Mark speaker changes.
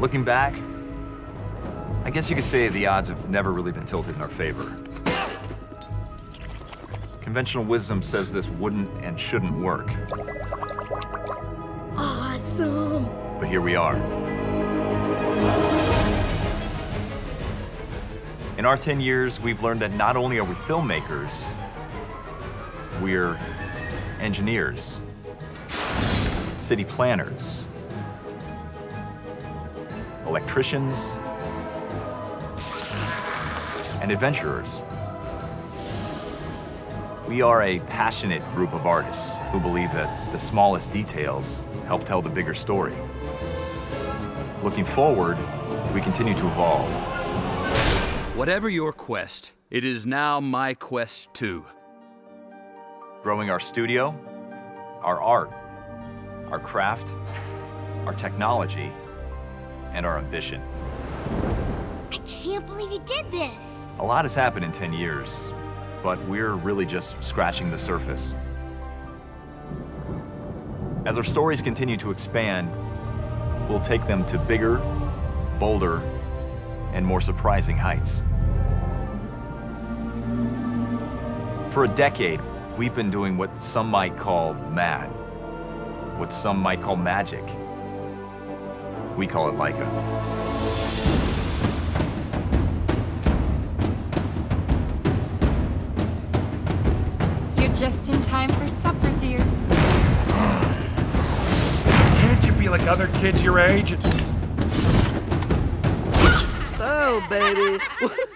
Speaker 1: Looking back, I guess you could say the odds have never really been tilted in our favor. Conventional wisdom says this wouldn't and shouldn't work,
Speaker 2: Awesome.
Speaker 1: but here we are. In our 10 years, we've learned that not only are we filmmakers, we're engineers, city planners, electricians, and adventurers. We are a passionate group of artists who believe that the smallest details help tell the bigger story. Looking forward, we continue to evolve.
Speaker 3: Whatever your quest, it is now my quest too.
Speaker 1: growing our studio, our art, our craft, our technology, and our ambition.
Speaker 2: I can't believe you did this.
Speaker 1: A lot has happened in 10 years, but we're really just scratching the surface. As our stories continue to expand, we'll take them to bigger, bolder, and more surprising heights. For a decade, we've been doing what some might call mad, what some might call magic. We call it LAIKA.
Speaker 4: You're just in time for supper, dear.
Speaker 5: Can't you be like other kids your age?
Speaker 6: Oh, baby.